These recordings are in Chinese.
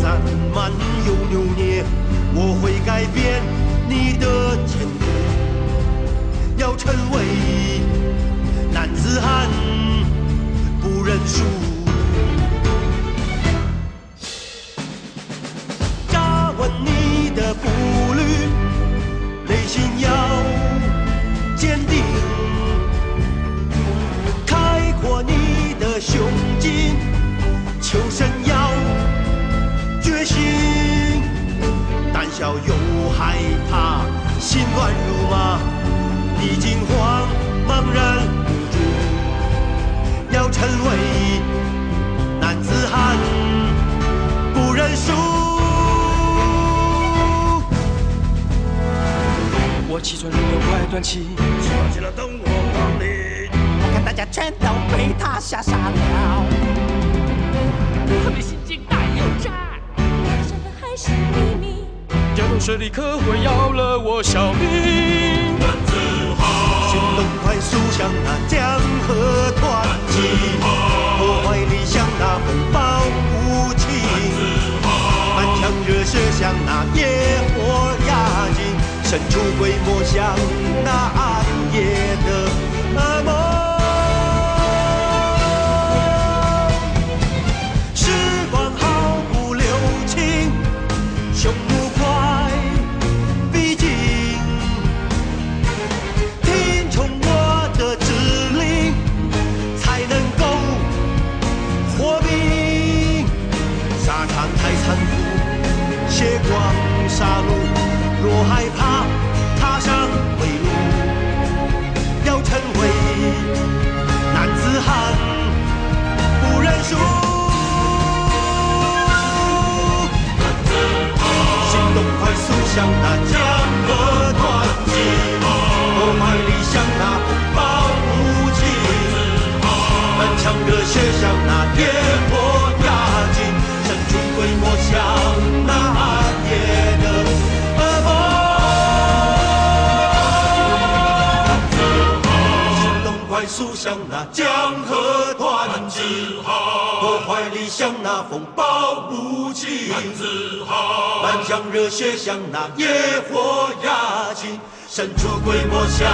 散漫又扭捏，我会改变你的前途，要成为男子汉。乱如麻，历经慌茫然无助，要成为男子汉，不认输。我气喘如牛，快断气，起了，等我光临。我看大家全都被他吓傻了。他们心惊胆又战，什么还是秘密？要动手立刻会要了我小命。行动快速像那江河湍急，破坏力像那风暴无情，满腔热血像那野火压境，神出鬼没像残酷，血光杀戮。若害怕，踏上归路，要成为男子汉，不认输。行动快速像那江河湍急，破坏力像那风暴无情，满腔热血像那野火，神出鬼没像那暗夜的噩梦。行动快速像那江河湍急，破坏力像那风暴无情，满腔热血像那野火压境，神出鬼没像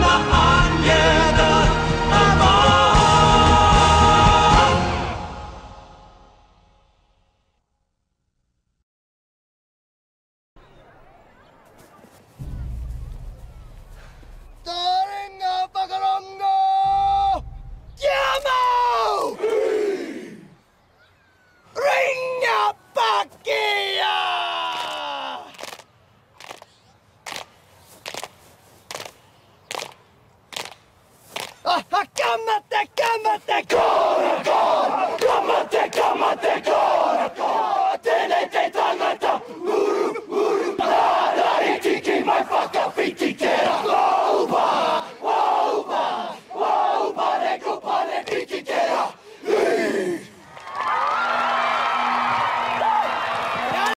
那暗夜的噩梦。